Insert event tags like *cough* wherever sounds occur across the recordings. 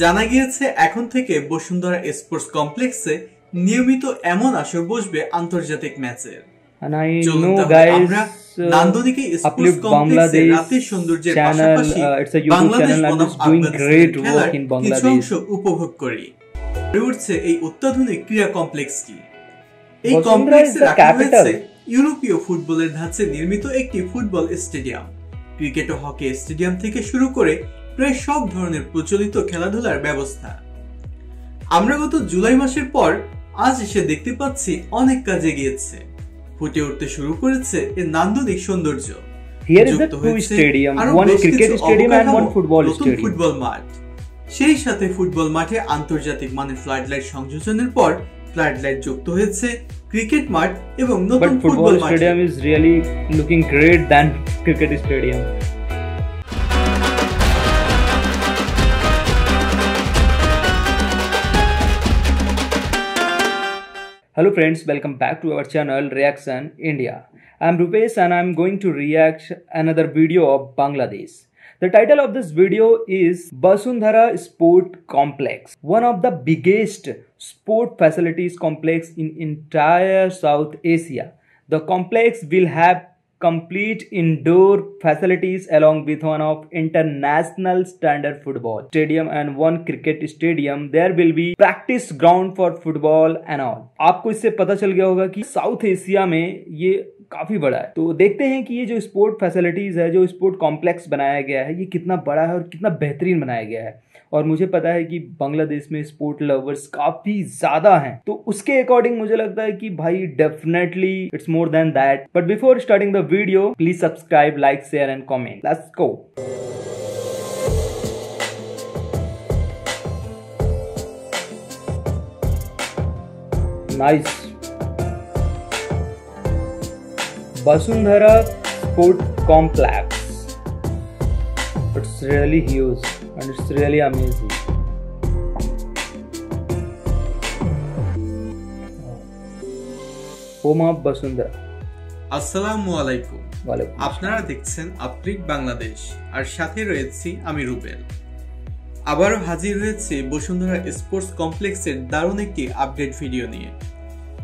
জানা গিয়েছে এখন থেকে বসুন্ধরা স্পোর্টস কমপ্লেক্সে নিয়মিত এমন আসর বসবে আন্তর্জাতিক ম্যাচের। আমরা uh, নান্দনিকে স্পোর্টস কমপ্লেক্সে রাতের সৌন্দর্যের পাশাপাশি uh, it's a YouTube Bangladesh বনাম আফগানিস্তানের খেলার কিছু অংশ উপভোগ করি। উঠছে এই অত্যাধুনিক ক্রীড়া কমপ্লেক্সটি এই বসুন্ধরা কমপ্লেক্সে রাখা হয়েছে ইউরোপীয় ফুটবলের ধাঁচে নির্মিত একটি ফুটবল স্টেডিয়াম। ক্রিকেট ও হকি স্টেডিয়াম থেকে শুরু করে প্রায় সব ধরনের প্রচলিত খেলাধুলার ব্যবস্থা। আমরা গত জুলাই মাসের পর আজ এসে দেখতে পাচ্ছি অনেক কাজে গিয়েছে। ফুটে উঠতে শুরু করেছে এর নান্দনিক সৌন্দর্য। Here is the two stadium, one cricket stadium and one football stadium. Football মাঠ। সেই সাথে ফুটবল মাঠে আন্তর্জাতিক মানের ফ্লাড লাইট সংযোজনের পর ফ্লাড লাইট যুক্ত হয়েছে ক্রিকেট মাঠ এবং নতুন ফুটবল football মাঠ। stadium is really looking great than Hello friends, welcome back to our channel Reaction India. I'm Rupesh and I'm going to react another video of Bangladesh. The title of this video is Basundhara Sport Complex, one of the biggest sport facilities complex in entire South Asia. The complex will have complete indoor facilities along with one of international standard football stadium and one cricket stadium there will be practice ground for football and all आपको इससे पता चल गया होगा कि south Asia में ये काफ़ी बड़ा है। तो देखते हैं कि ये जो स्पोर्ट फैसिलिटीज़ है, जो स्पोर्ट कॉम्प्लेक्स बनाया गया है, ये कितना बड़ा है और कितना बेहतरीन बनाया गया है। और मुझे पता है कि बांग्लादेश में स्पोर्ट लवर्स काफ़ी ज़्यादा हैं। तो उसके अकॉर्डिंग मुझे लगता है कि भाई definitely it's more than that but before starting the video please subscribe like share and comment let's go nice. Basundhara Sport Complex. It's really huge and it's really amazing. Home of Basundhara. আসসালামু আলাইকুম. আপনারা দেখছেন আপ্রিক বাংলাদেশ আর সাথে রয়েছি আমি রুবেল আবারও হাজির হয়েছে বসুন্ধরা স্পোর্টস কমপ্লেক্সের দারুণ একটি আপডেট ভিডিও নিয়ে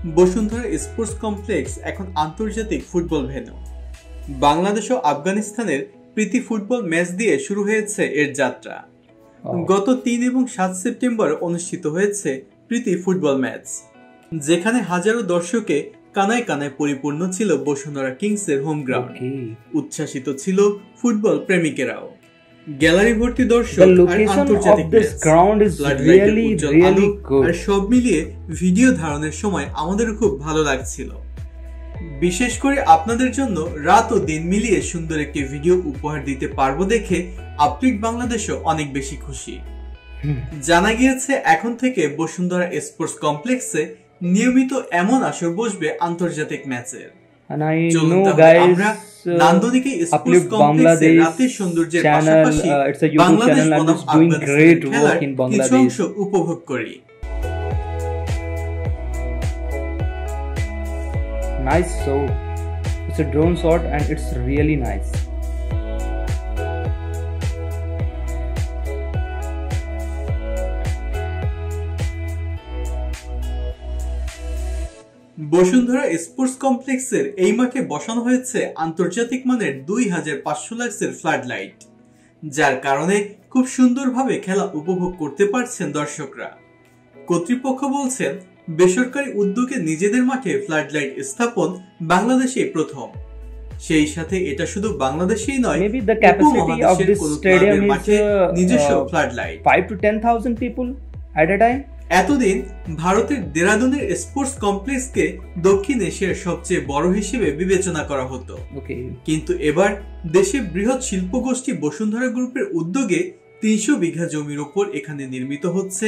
বসুন্ধরা স্পোর্টস কমপ্লেক্স এখন আন্তর্জাতিক ফুটবল ভেন্যু। বাংলাদেশ ও আফগানিস্তানের প্রীতি ফুটবল ম্যাচ দিয়ে শুরু হয়েছে এর যাত্রা. গত তিন এবং সাত সেপ্টেম্বর অনুষ্ঠিত হয়েছে প্রীতি ফুটবল ম্যাচ। যেখানে হাজারো দর্শকে কানায় কানায় পরিপূর্ণ ছিল বসুন্ধরা কিংসের হোম গ্রাউন্ড। উচ্ছ্বাসিত ছিল ফুটবল প্রেমিকেরাও। গ্যালারি ভর্তি দর্শক আর আন্তর্জাতিক good. আর সব মিলিয়ে ভিডিও ধারণের সময় আমাদের খুব ভালো লাগছিল। বিশেষ করে আপনাদের জন্য রাত ও দিন মিলিয়ে সুন্দর একটি ভিডিও উপহার দিতে পারব দেখে আপডেট বাংলাদেশও অনেক বেশি খুশি। জানা গিয়েছে এখন থেকে বসুন্ধরা স্পোর্টস কমপ্লেক্সে নিয়মিত এমন আসর বসবে আন্তর্জাতিক ম্যাচের। And I know, guys, uh, Uplift Bangladesh channel, uh, it's a YouTube channel and it's doing great work in Bangladesh. উপভোগ করি nice so it's a drone shot and it's really nice Basundhara sports কমপ্লেক্সের এই মাঠে বসানো হয়েছে আন্তর্জাতিক মানের দুই হাজার পাঁচশো লাক্সের ফ্লাড লাইট যার কারণে খুব সুন্দরভাবে খেলা উপভোগ করতে পারছেন দর্শকরা। কর্তৃপক্ষ বলছেন বেসরকারি উদ্যোগে নিজেদের মাঠে ফ্লাড লাইট স্থাপন বাংলাদেশে প্রথম। সেই সাথে এটা শুধু বাংলাদেশেই নয় উপমহাদেশের কোনো ক্লাবের মাঠে uh, নিজস্ব uh, floodlight 5 to 10,000 people at a time? এতদিন ভারতের দেরাদুনের স্পোর্টস কমপ্লেক্সকে দক্ষিণ এশিয়ার সবচেয়ে বড় হিসেবে বিবেচনা করা হতো। কিন্তু এবার দেশে বৃহৎ শিল্পগোষ্ঠী বসুন্ধরা গ্রুপের উদ্যোগে তিনশো বিঘা জমির ওপর এখানে নির্মিত হচ্ছে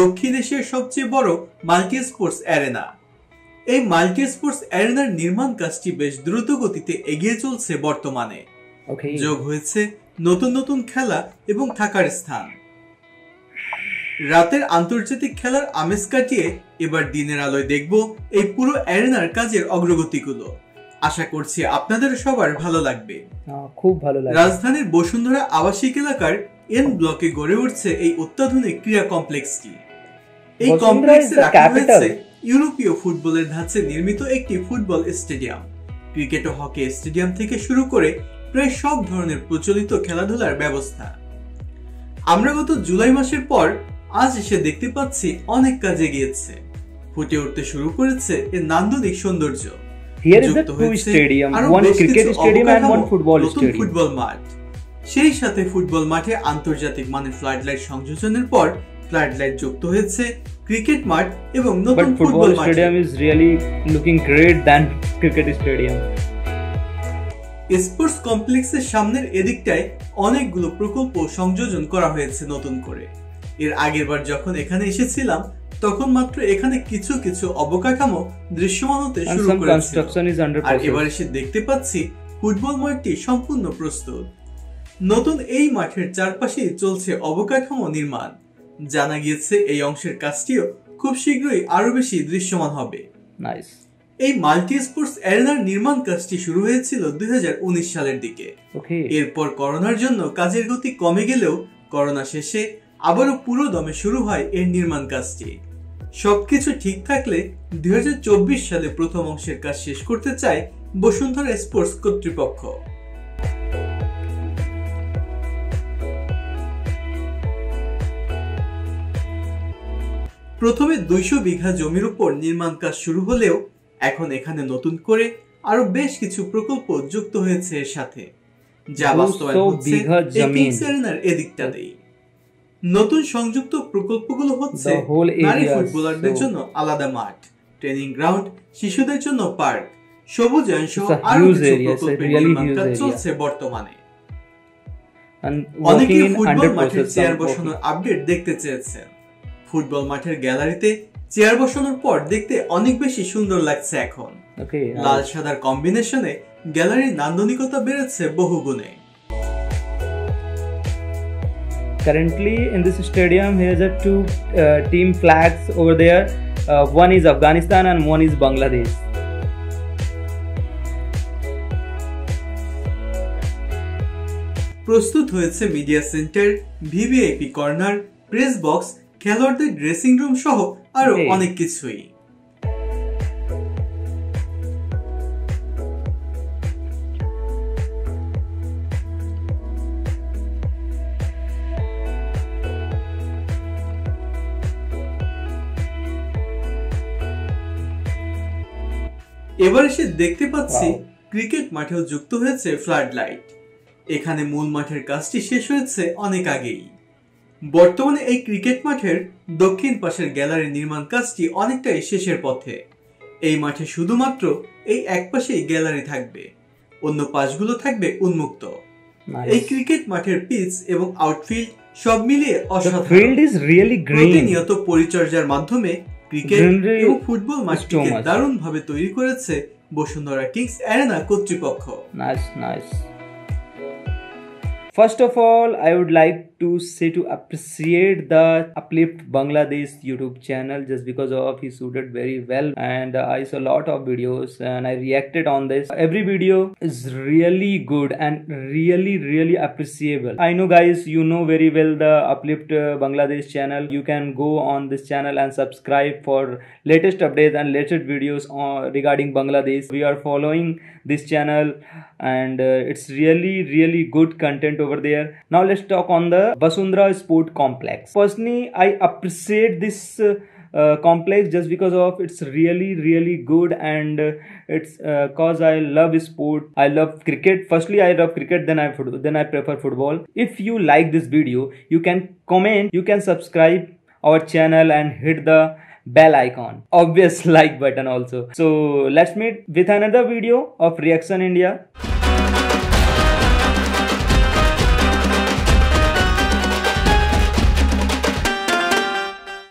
দক্ষিণ এশিয়ার সবচেয়ে বড় মাল্টি স্পোর্টস অ্যারেনা। এই মাল্টি স্পোর্টস অ্যারেনার নির্মাণ কাজটি বেশ দ্রুত গতিতে এগিয়ে চলছে বর্তমানে। যোগ হয়েছে নতুন নতুন খেলা এবং থাকার স্থান। রাতের আন্তর্জাতিক খেলার আমেজ কাটিয়ে এবার দিনের আলোয় দেখব এই পুরো অ্যারেনার কাজের অগ্রগতিগুলো। আশা করছি আপনাদের সবার ভালো লাগবে। খুব ভালো লাগে রাজধানীর বসুন্ধরা আবাসিক এলাকার এন ব্লকে গড়ে উঠছে এই অত্যাধুনিক ক্রীড়া কমপ্লেক্সটি এই কমপ্লেক্সে রাখা হয়েছে ইউরোপীয় ফুটবলের ধাঁচে নির্মিত একটি ফুটবল স্টেডিয়াম। ক্রিকেট ও হকি স্টেডিয়াম থেকে শুরু করে প্রায় সব ধরনের প্রচলিত খেলাধুলার ব্যবস্থা। আমরা গত জুলাই মাসের পর আজ এসে দেখতে পাচ্ছি অনেক কাজে গিয়েছে। ফুটে উঠতে শুরু করেছে এর নান্দনিক সৌন্দর্য। Here is the two stadium, one cricket stadium and one football stadium. Football মাঠ। সেই সাথে ফুটবল মাঠে আন্তর্জাতিক মানের ফ্লাড লাইট সংযোজনের পর ফ্লাড লাইট যুক্ত হয়েছে ক্রিকেট মাঠ এবং নতুন football stadium is really looking great than cricket stadium. Sports কমপ্লেক্সের সামনের এদিকটায় অনেকগুলো প্রকল্প সংযোজন করা হয়েছে নতুন করে। এর আগের বার যখন এখানে এসেছিলাম তখন মাত্র এখানে কিছু কিছু অবকাঠামো দৃশ্যমান হতে শুরু করেছিল under আর এবার. এসে দেখতে পাচ্ছি ফুটবল মাঠটি সম্পূর্ণ প্রস্তুত নতুন এই মাঠের চারপাশেই চলছে অবকাঠামো নির্মাণ জানা গিয়েছে এই অংশের কাজটিও খুব শীঘ্রই আরও বেশি দৃশ্যমান হবে. এই মাল্টি স্পোর্টস অ্যারেনার নির্মাণ কাজটি শুরু হয়েছিল দুই হাজার উনিশ সালের দিকে. এরপর করোনার জন্য কাজের গতি কমে গেলেও করোনা শেষে আবারও পুরো দমে শুরু হয় এর নির্মাণ কাজটি। সবকিছু ঠিক থাকলে দুই সালে প্রথম অংশের কাজ শেষ করতে চায় বসুন্ধরা স্পোর্টস কর্তৃপক্ষ। প্রথমে দুইশো বিঘা জমির উপর নির্মাণ কাজ শুরু হলেও এখন এখানে নতুন করে আরও বেশ কিছু প্রকল্প যুক্ত হয়েছে এর সাথে। যা বাস্তবায়ন হচ্ছে এদিকটাতেই নতুন সংযুক্ত প্রকল্পগুলো হচ্ছে নারী ফুটবলারদের জন্য আলাদা মাঠ ট্রেনিং গ্রাউন্ড শিশুদের জন্য পার্ক সবুজায়ন সহ আরও কিছু প্রকল্পের নির্মাণ. চলছে বর্তমানে। In ফুটবল মাঠের চেয়ার বসানোর আপডেট দেখতে চেয়েছেন। ফুটবল মাঠের গ্যালারিতে চেয়ার বসানোর পর দেখতে অনেক বেশি সুন্দর লাগছে এখন। লাল সাদার কম্বিনেশনে গ্যালারির নান্দনিকতা বেড়েছে বহুগুণে Currently in this stadium, here are two uh, team flags over there. Uh, one is Afghanistan and one is Bangladesh. প্রস্তুত হয়েছে media centre VVIP corner press box খেলোয়াড়দের ড্রেসিং রুম সহ আরও অনেক কিছুই এবার এসে দেখতে পাচ্ছি ক্রিকেট মাঠেও যুক্ত হয়েছে ফ্লাড লাইট এখানে মূল মাঠের কাজটি শেষ হয়েছে অনেক আগেই। বর্তমানে এই ক্রিকেট মাঠের দক্ষিণ পাশের গ্যালারি নির্মাণ কাজটি অনেকটাই শেষের পথে। এই মাঠে শুধুমাত্র এই এক পাশেই গ্যালারি থাকবে। অন্য পাশগুলো থাকবে উন্মুক্ত। এই ক্রিকেট মাঠের পিচ এবং আউটফিল্ড সব মিলিয়ে অসাধারণ. প্রতিনিয়ত পরিচর্যার মাধ্যমে ক্রিকেট এবং ফুটবল মাঠটিকে too much. দারুণ ভাবে তৈরি করেছে বসুন্ধরা কিংস অ্যারেনা কর্তৃপক্ষ Nice, nice. First of all, I would like to say to appreciate the Uplift Bangladesh YouTube channel just because of he suited very well and uh, I saw a lot of videos and I reacted on this. Every video is really good and really really appreciable. I know guys, you know very well the Uplift uh, Bangladesh channel. You can go on this channel and subscribe for latest updates and latest videos on, regarding Bangladesh. We are following this channel and uh, it's really really good content over there now let's talk on the basundra sport complex. Personally i appreciate this uh, complex just because of it's really really good and uh, it's uh, cause i love sport. I love cricket. Firstly i love cricket then i then i prefer football. If you like this video you can comment you can subscribe our channel and hit the bell icon. Obvious *laughs* like button also. So let's meet with another video of reaction india